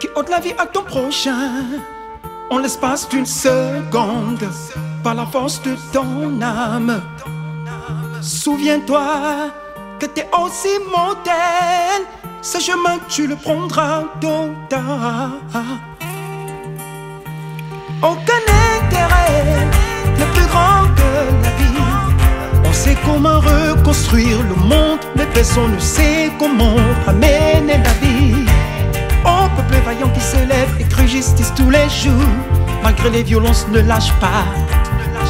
Qui ôtes la vie à ton prochain en l'espace d'une seconde par la force de ton âme. Souviens-toi que t'es aussi mortel. Ce chemin, tu le prendras tôt tard. Aucun intérêt n'est plus grand que la vie. On sait comment reconstruire le monde, mais personne ne sait comment ramener la vie. Qui s'élève et crée justice tous les jours, malgré les violences, ne lâche pas.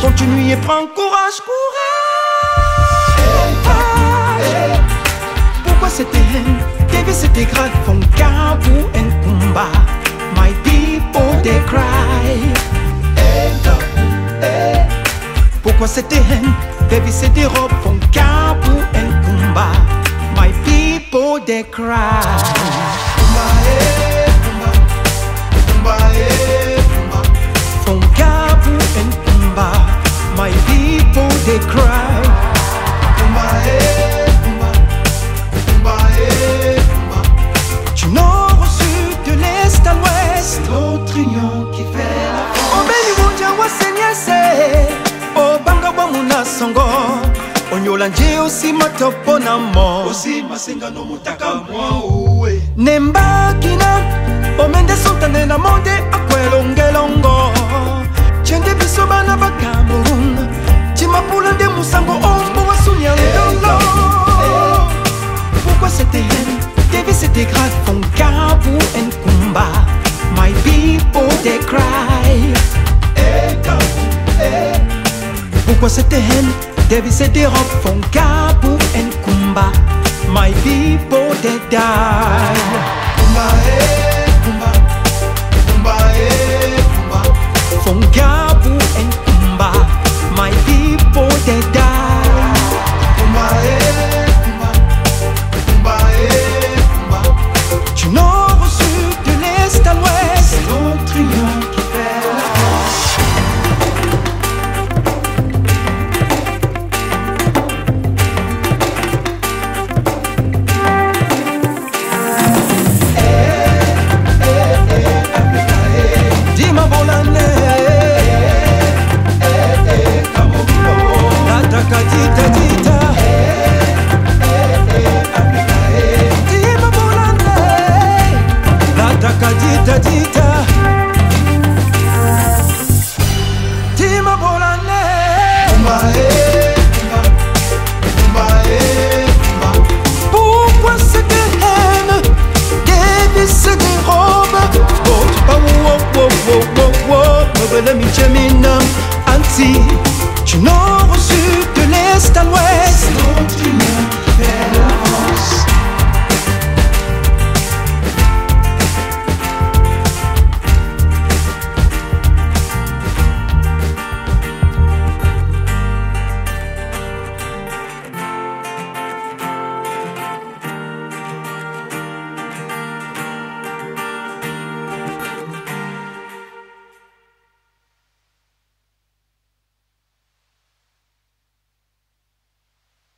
Continue et prends courage, courage. Pourquoi c'était haine? David c'était grave, font pour un combat. My people they cry. Pourquoi c'était haine? Baby c'était robe, font pour un combat. My people they cry. Font songo. Onyola nje osima topo na mo. nembakina omende sontane na monde akwelongelongo cende biso bana ba cameroun cimapula nde musango ombo wasunya ndolo pourquoi c'était haine devi c'était grave fonka pour un combat my people they cry pourquoi c'était haine? Devi c'était rock fonka pour un combat My people they die. kumba e